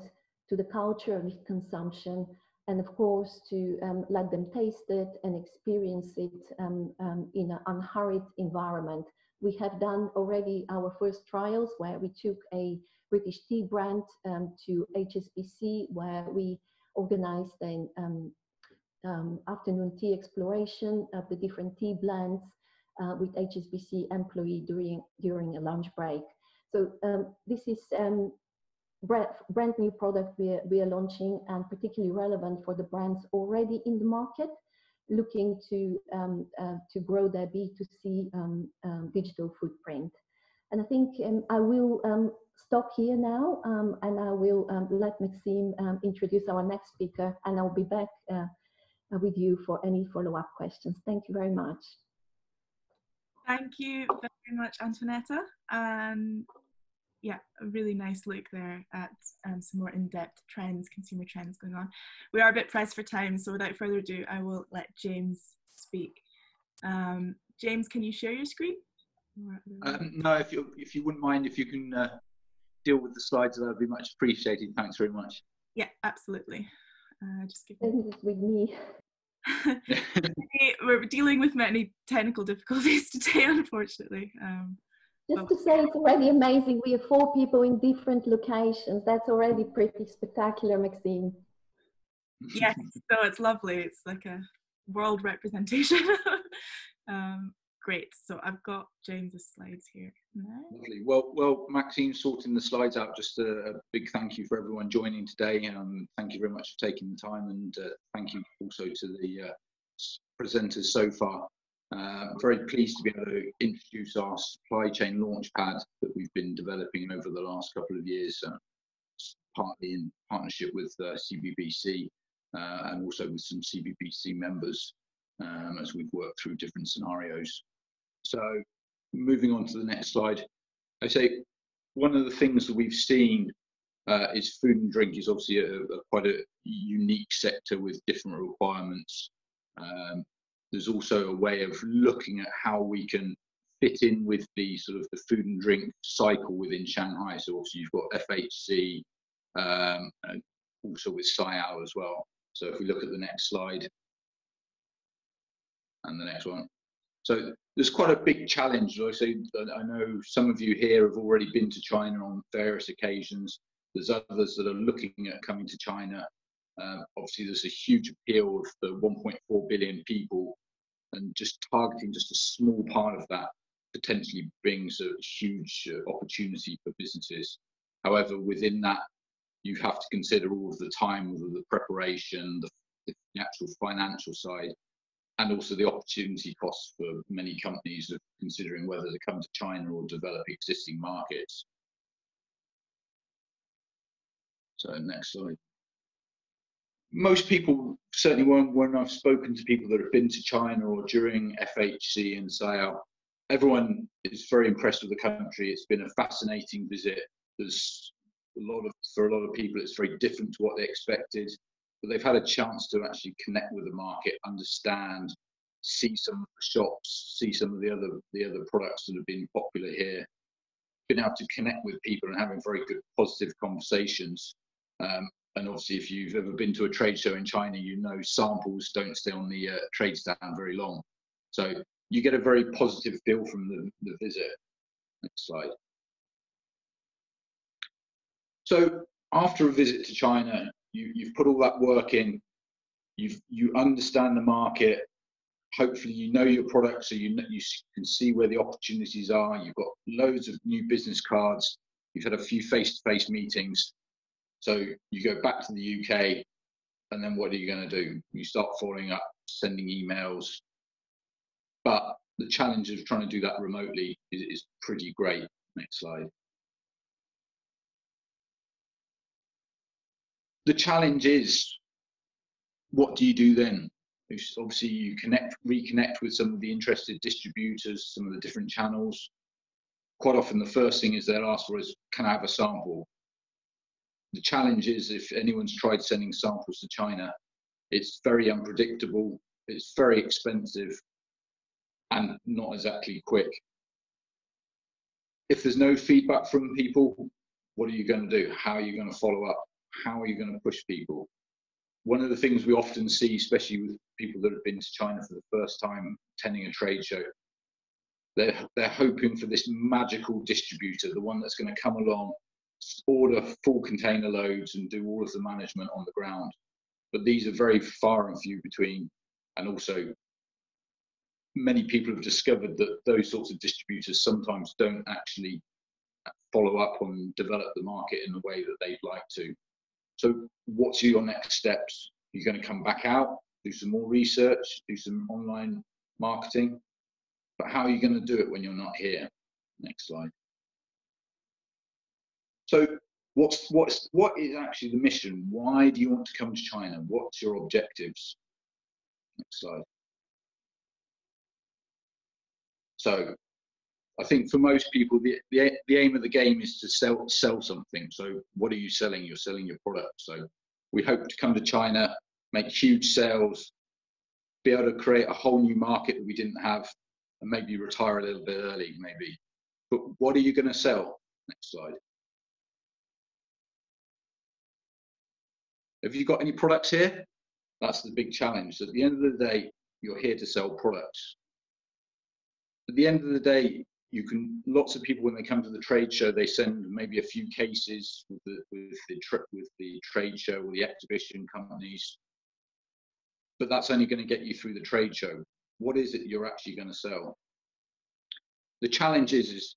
to the culture of consumption, and of course to um, let them taste it and experience it um, in an unhurried environment. We have done already our first trials where we took a British tea brand to HSBC where we organized an um, um, afternoon tea exploration of the different tea blends uh, with HSBC employee during, during a lunch break. So this is um, brand new product we are, we are launching and particularly relevant for the brands already in the market looking to um, uh, to grow their B2C um, um, digital footprint. And I think um, I will um, stop here now um, and I will let Maxime introduce our next speaker and I'll be back uh, with you for any follow-up questions. Thank you very much. Thank you very much, Antonetta. Um, yeah, a really nice look there at um, some more in-depth trends, consumer trends going on. We are a bit pressed for time, so without further ado, I will let James speak. Um, James, can you share your screen? Um, no, if you if you wouldn't mind, if you can uh, deal with the slides, that would be much appreciated. Thanks very much. Yeah, absolutely. Uh, just give me. with me. We're dealing with many technical difficulties today, unfortunately. Um, just to say it's already amazing. We have four people in different locations. That's already pretty spectacular, Maxime. Yes, so it's lovely. It's like a world representation. um, great. So I've got James's slides here. Lovely. Well, well, Maxime sorting the slides out. Just a, a big thank you for everyone joining today. Um, thank you very much for taking the time, and uh, thank you also to the uh, presenters so far. Uh, I'm very pleased to be able to introduce our supply chain launchpad that we've been developing over the last couple of years, uh, partly in partnership with uh, CBBC uh, and also with some CBBC members um, as we've worked through different scenarios. So moving on to the next slide, I say one of the things that we've seen uh, is food and drink is obviously a, a quite a unique sector with different requirements. Um, there's also a way of looking at how we can fit in with the sort of the food and drink cycle within Shanghai. So obviously you've got FHC, um, and also with SIAL as well. So if we look at the next slide and the next one. So there's quite a big challenge. I say I know some of you here have already been to China on various occasions. There's others that are looking at coming to China. Uh, obviously, there's a huge appeal of the 1.4 billion people, and just targeting just a small part of that potentially brings a huge uh, opportunity for businesses. However, within that, you have to consider all of the time, the preparation, the, the actual financial side, and also the opportunity costs for many companies of considering whether to come to China or develop existing markets. So next slide. Most people, certainly when, when I've spoken to people that have been to China or during FHC and SIAL, everyone is very impressed with the country. It's been a fascinating visit. There's a lot of, for a lot of people, it's very different to what they expected but they've had a chance to actually connect with the market, understand, see some of the shops, see some of the other the other products that have been popular here, been able to connect with people and having very good positive conversations. Um, and obviously, if you've ever been to a trade show in China, you know samples don't stay on the uh, trade stand very long. So you get a very positive feel from the, the visit. Next slide. So after a visit to China, you, you've put all that work in, you've, you understand the market, hopefully you know your product so you, you can see where the opportunities are, you've got loads of new business cards, you've had a few face-to-face meetings, so you go back to the UK, and then what are you going to do? You start following up, sending emails. But the challenge of trying to do that remotely is, is pretty great. Next slide. The challenge is what do you do then? Obviously, you connect, reconnect with some of the interested distributors, some of the different channels. Quite often, the first thing is they'll ask for is, "Can I have a sample?" The challenge is if anyone's tried sending samples to China, it's very unpredictable, it's very expensive, and not exactly quick. If there's no feedback from people, what are you going to do? How are you going to follow up? How are you going to push people? One of the things we often see, especially with people that have been to China for the first time attending a trade show, they're, they're hoping for this magical distributor, the one that's going to come along, order full container loads and do all of the management on the ground. But these are very far and few between. And also, many people have discovered that those sorts of distributors sometimes don't actually follow up and develop the market in the way that they'd like to. So what's your next steps? You're going to come back out, do some more research, do some online marketing. But how are you going to do it when you're not here? Next slide. So what's what's what is actually the mission? Why do you want to come to China? What's your objectives? Next slide. So I think for most people, the, the, the aim of the game is to sell sell something. So what are you selling? You're selling your product. So we hope to come to China, make huge sales, be able to create a whole new market that we didn't have, and maybe retire a little bit early, maybe. But what are you going to sell? Next slide. Have you got any products here? That's the big challenge. At the end of the day, you're here to sell products. At the end of the day, you can lots of people when they come to the trade show they send maybe a few cases with the with the trip with the trade show or the exhibition companies. But that's only going to get you through the trade show. What is it you're actually going to sell? The challenge is is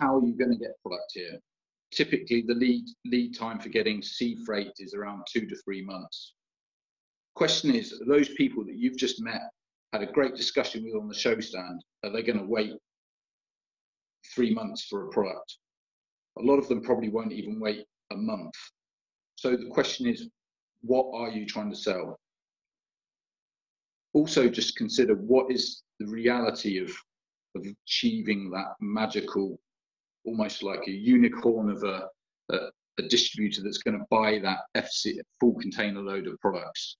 how are you going to get product here? Typically the lead lead time for getting sea freight is around two to three months. Question is those people that you've just met had a great discussion with on the show stand are they going to wait three months for a product. A lot of them probably won't even wait a month. So the question is, what are you trying to sell? Also, just consider what is the reality of, of achieving that magical, almost like a unicorn of a, a, a distributor that's going to buy that FC full container load of products.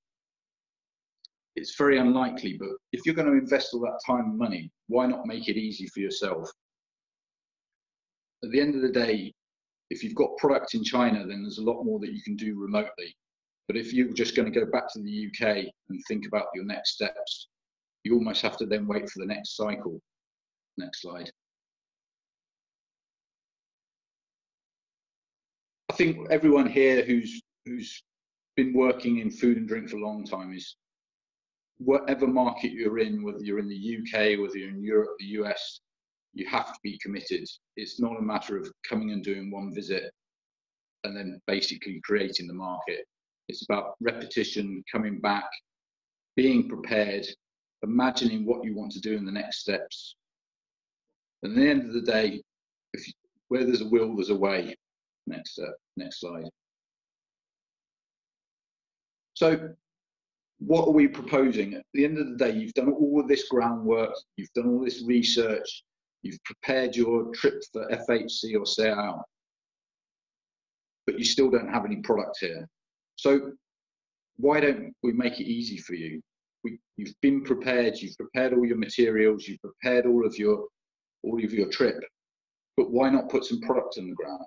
it's very unlikely. But if you're going to invest all that time and money, why not make it easy for yourself? At the end of the day, if you've got product in China, then there's a lot more that you can do remotely. But if you're just going to go back to the UK and think about your next steps, you almost have to then wait for the next cycle. Next slide. I think everyone here who's who's been working in food and drink for a long time is whatever market you're in, whether you're in the UK, whether you're in Europe, the US, you have to be committed. It's not a matter of coming and doing one visit and then basically creating the market. It's about repetition, coming back, being prepared, imagining what you want to do in the next steps. And at the end of the day, if you, where there's a will, there's a way. Next, uh, next slide. So what are we proposing? At the end of the day, you've done all of this groundwork, you've done all this research, you've prepared your trip for FHC or SIAL, but you still don't have any product here. So why don't we make it easy for you? We, you've been prepared, you've prepared all your materials, you've prepared all of your all of your trip, but why not put some product on the ground?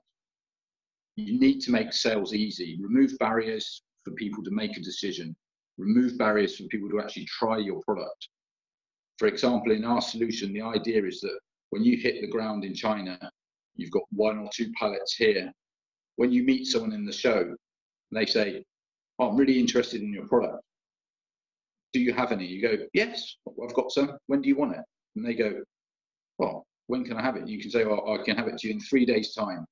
You need to make sales easy, remove barriers for people to make a decision, remove barriers for people to actually try your product. For example, in our solution, the idea is that when you hit the ground in China, you've got one or two pallets here. When you meet someone in the show, they say, oh, I'm really interested in your product. Do you have any? You go, yes, I've got some. When do you want it? And they go, well, when can I have it? You can say, well, I can have it to you in three days' time.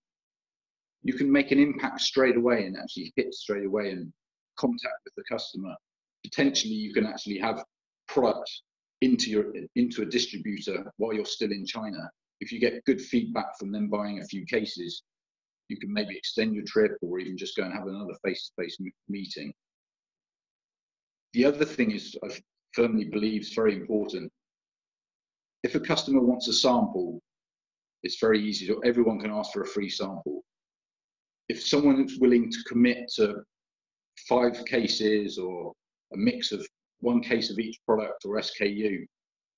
You can make an impact straight away and actually hit straight away and contact with the customer. Potentially, you can actually have product into your into a distributor while you're still in China. If you get good feedback from them buying a few cases, you can maybe extend your trip or even just go and have another face-to-face meeting. The other thing is, I firmly believe is very important. If a customer wants a sample, it's very easy. Everyone can ask for a free sample. If someone is willing to commit to five cases or a mix of one case of each product or SKU,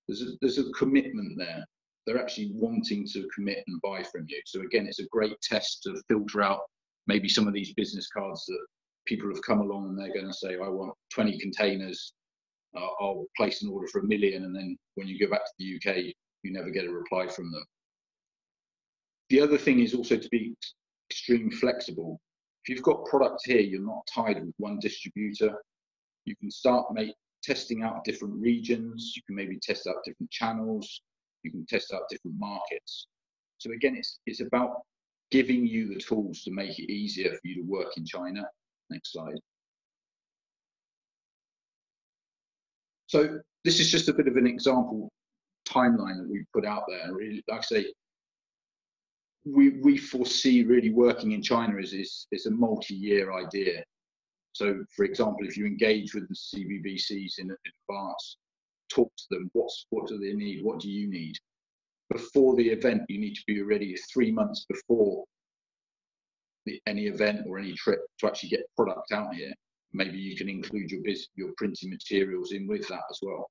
there's a, there's a commitment there they're actually wanting to commit and buy from you. So again, it's a great test to filter out maybe some of these business cards that people have come along and they're going to say, I want 20 containers. Uh, I'll place an order for a million. And then when you go back to the UK, you never get a reply from them. The other thing is also to be extremely flexible. If you've got product here, you're not tied with one distributor. You can start make, testing out different regions. You can maybe test out different channels you can test out different markets. So again, it's it's about giving you the tools to make it easier for you to work in China. Next slide. So this is just a bit of an example timeline that we put out there. Really, like I say, we we foresee really working in China is is, is a multi-year idea. So, for example, if you engage with the CBBCs in advance, talk to them. What's what do they need? What do you need? Before the event, you need to be ready three months before the, any event or any trip to actually get product out here. Maybe you can include your biz, your printing materials in with that as well.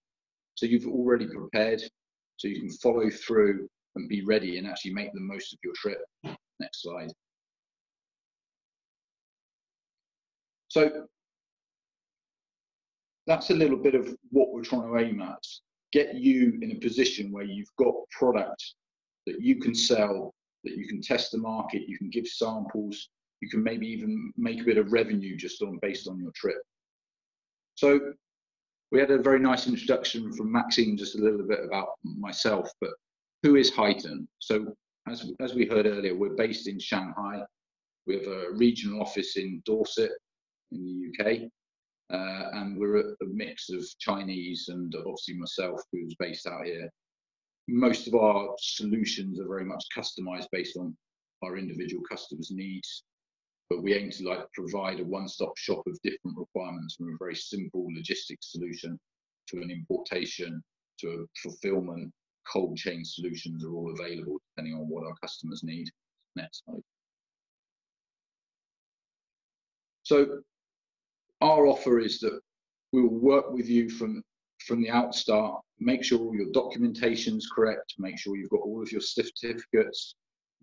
So you've already prepared, so you can follow through and be ready and actually make the most of your trip. Next slide. So that's a little bit of what we're trying to aim at. Get you in a position where you've got product that you can sell, that you can test the market, you can give samples, you can maybe even make a bit of revenue just on based on your trip. So we had a very nice introduction from Maxime, just a little bit about myself, but who is Highton? So as, as we heard earlier, we're based in Shanghai. We have a regional office in Dorset in the UK. Uh, and we're a, mix of Chinese and obviously myself, who's based out here. Most of our solutions are very much customized based on our individual customers' needs, but we aim to like provide a one-stop shop of different requirements from a very simple logistics solution to an importation to a fulfillment. Cold chain solutions are all available depending on what our customers need. Next slide. So our offer is that we will work with you from from the outstart. Make sure all your documentation's correct. Make sure you've got all of your certificates.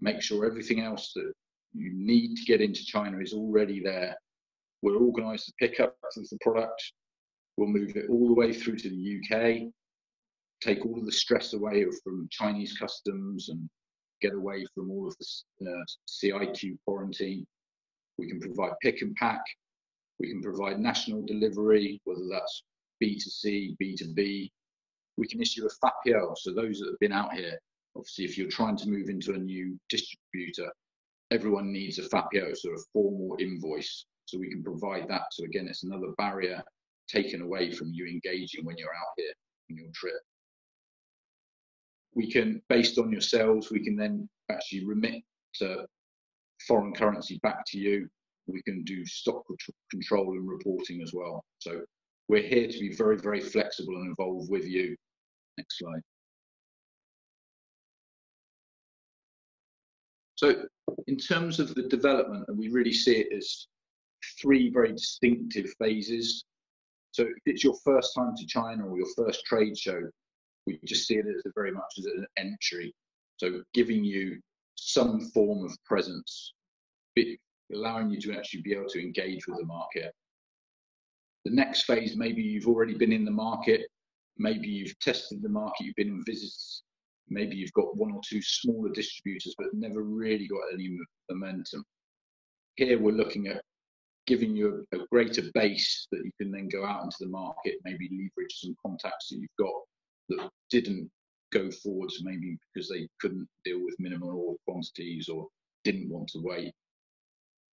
Make sure everything else that you need to get into China is already there. We'll organise the pickup of the product. We'll move it all the way through to the UK. Take all of the stress away from Chinese customs and get away from all of the uh, CIQ quarantine. We can provide pick and pack. We can provide national delivery, whether that's B2C, B2B. We can issue a fapiao. So those that have been out here, obviously, if you're trying to move into a new distributor, everyone needs a fapiao, so a formal invoice. So we can provide that. So again, it's another barrier taken away from you engaging when you're out here on your trip. We can, based on your sales, we can then actually remit to foreign currency back to you. We can do stock control and reporting as well. So we're here to be very, very flexible and involved with you. Next slide. So in terms of the development, and we really see it as three very distinctive phases. So if it's your first time to China or your first trade show, we just see it as very much as an entry. So giving you some form of presence, allowing you to actually be able to engage with the market. The next phase, maybe you've already been in the market, maybe you've tested the market, you've been in visits, maybe you've got one or two smaller distributors, but never really got any momentum. Here we're looking at giving you a, a, greater base that you can then go out into the market, maybe leverage some contacts that you've got that didn't go forwards, maybe because they couldn't deal with minimum order quantities or didn't want to wait.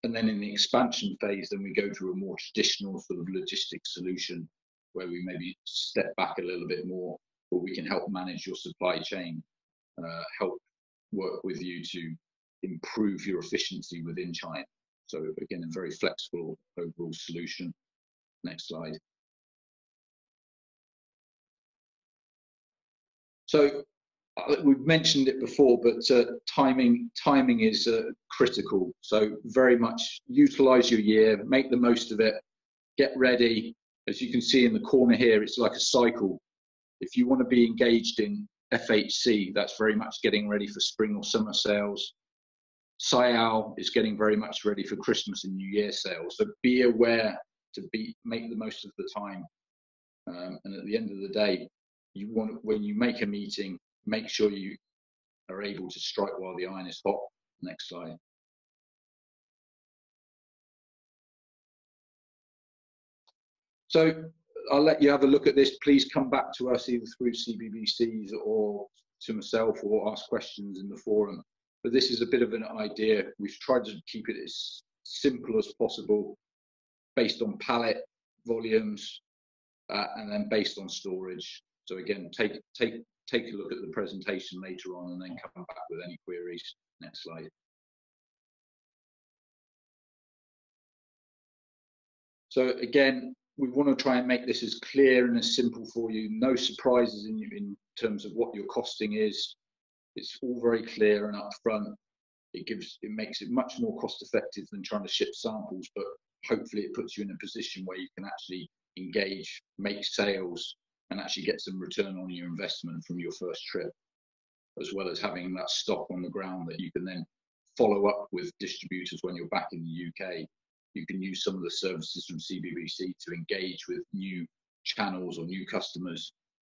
And then in the expansion phase, then we go to a more traditional sort of logistics solution where we maybe step back a little bit more, but we can help manage your supply chain, uh, help work with you to improve your efficiency within China. So again, a very flexible overall solution. Next slide. So we've mentioned it before, but uh, timing timing is uh, critical. So very much utilize your year, make the most of it, get ready. As you can see in the corner here, it's like a cycle. If you want to be engaged in FHC, that's very much getting ready for spring or summer sales. SIAL is getting very much ready for Christmas and New Year sales. So be aware to be make the most of the time. Um, and at the end of the day, you want when you make a meeting, make sure you are able to strike while the iron is hot. Next slide. So I'll let you have a look at this. Please come back to us either through CBBCs or to myself or ask questions in the forum. But this is a bit of an idea. We've tried to keep it as simple as possible based on pallet volumes uh, and then based on storage. So again, take, take, take a look at the presentation later on and then come back with any queries. Next slide. So again, we want to try and make this as clear and as simple for you. No surprises in, in terms of what your costing is. It's all very clear and upfront. It gives, it makes it much more cost effective than trying to ship samples, but hopefully it puts you in a position where you can actually engage, make sales, and actually get some return on your investment from your first trip, as well as having that stock on the ground that you can then follow up with distributors when you're back in the UK. You can use some of the services from CBBC to engage with new channels or new customers,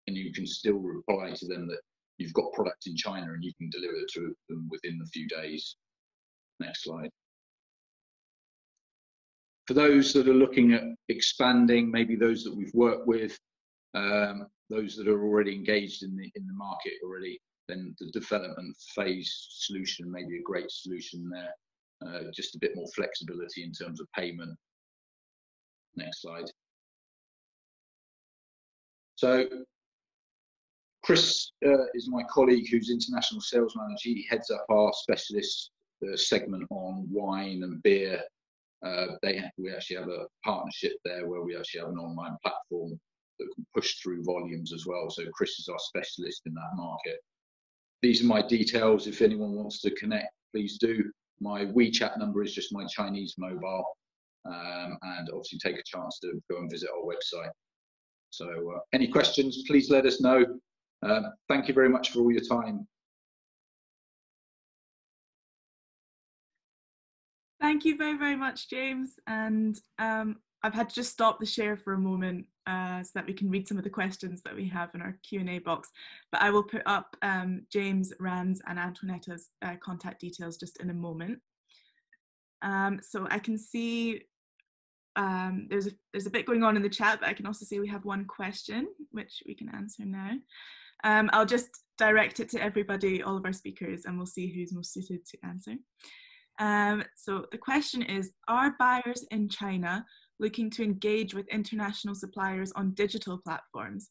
and you can still reply to them that you've got product in China and you can deliver it to them within a few days. Next slide. For those that are looking at expanding, maybe those that we've worked with, um, those that are already engaged in the in the market already, then the development phase solution may be a great solution there. Uh, just a bit more flexibility in terms of payment. Next slide. So Chris uh, is my colleague who's international sales manager. He heads up our specialist uh, segment on wine and beer. Uh, they we actually have a partnership there where we actually have an online platform that can push through volumes as well. So Chris is our specialist in that market. These are my details. If anyone wants to connect, please do. My WeChat number is just my Chinese mobile. Um, and obviously take a chance to go and visit our website. So uh, any questions, please let us know. Um, thank you very much for all your time. Thank you very, very much, James. And um, I've had to just stop the share for a moment uh, so that we can read some of the questions that we have in our Q&A box. But I will put up um, James, Ran's and Antonetta's uh, contact details just in a moment. Um, so I can see um, there's, a, there's a bit going on in the chat, but I can also see we have one question, which we can answer now. Um, I'll just direct it to everybody, all of our speakers, and we'll see who's most suited to answer. Um, so the question is, are buyers in China looking to engage with international suppliers on digital platforms?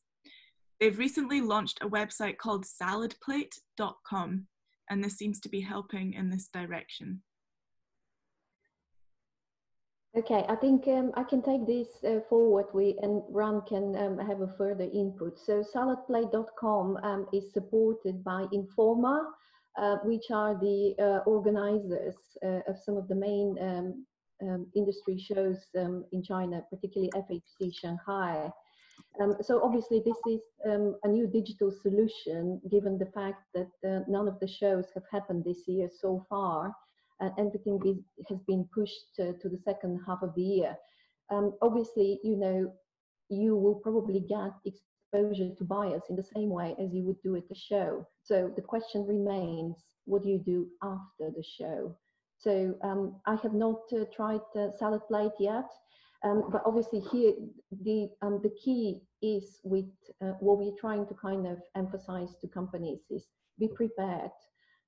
They've recently launched a website called saladplate.com, and this seems to be helping in this direction. Okay, I think um, I can take this uh, forward we, and Ran can um, have a further input. So saladplate.com um, is supported by Informa, uh, which are the uh, organizers uh, of some of the main um, industry shows um, in China, particularly FHC Shanghai. Um, so obviously this is um, a new digital solution given the fact that uh, none of the shows have happened this year so far and everything be, has been pushed to, to, the second half of the year. Um, obviously, you know, you will probably get exposure to buyers in the same way as you would do at the show. So the question remains, what do you do after the show? So um, I have not uh, tried uh, Salad Plate yet, um, but obviously here the um, the key is with uh, what we're trying to kind of emphasize to companies is be prepared,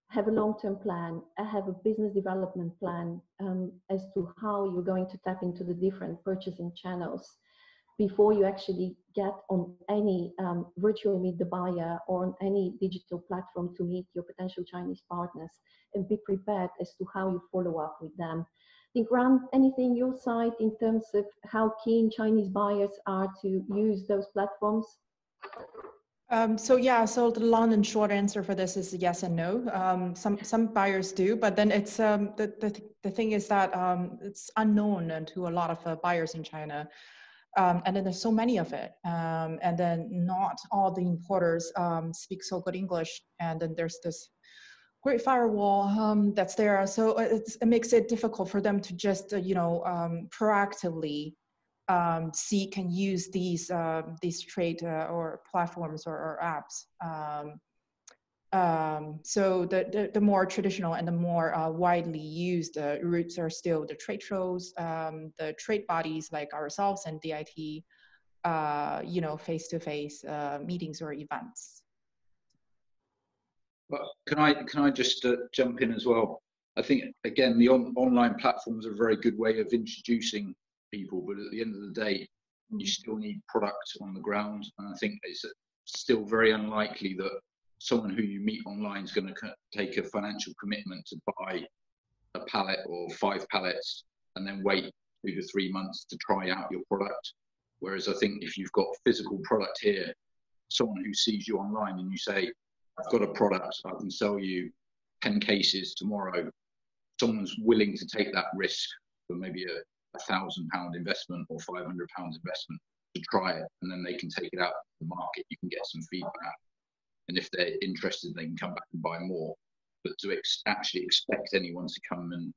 have a long-term plan, have a business development plan um, as to how you're going to tap into the different purchasing channels before you actually get on any um, virtual meet the buyer or on any digital platform to meet your potential Chinese partners and be prepared as to how you follow up with them. Think, Ran, anything your side in terms of how keen Chinese buyers are to use those platforms? Um, so yeah, so the long and short answer for this is yes and no. Um, some some buyers do, but then it's um, the, the the thing is that um, it's unknown to a lot of uh, buyers in China. Um, and then there's so many of it. Um, and then not all the importers um, speak so good english. And then there's this great firewall um, that's there. So it makes it difficult for them to just uh, you know um, proactively um, seek and use these uh, these trade uh, or platforms or, or apps um, so the, the, the, more traditional and the more uh, widely used uh, routes are still the trade shows, um, the trade bodies like ourselves and DIT, uh, you know, face-to-face uh, meetings or events. Well, can I can I just uh, jump in as well? I think again the on, online platforms are a very good way of introducing people, but at the end of the day, you still need product on the ground, and I think it's still very unlikely that someone who you meet online is going to take a financial commitment to buy a pallet or five pallets and then wait two to three months to try out your product. Whereas I think if you've got physical product here, someone who sees you online and you say, I've got a product, I can sell you 10 cases tomorrow, someone's willing to take that risk for maybe a, thousand pound investment or 500 pounds investment to try it and then they can take it out to the market. You can get some feedback and if they're interested, they can come back and buy more. But to ex- actually expect anyone to come and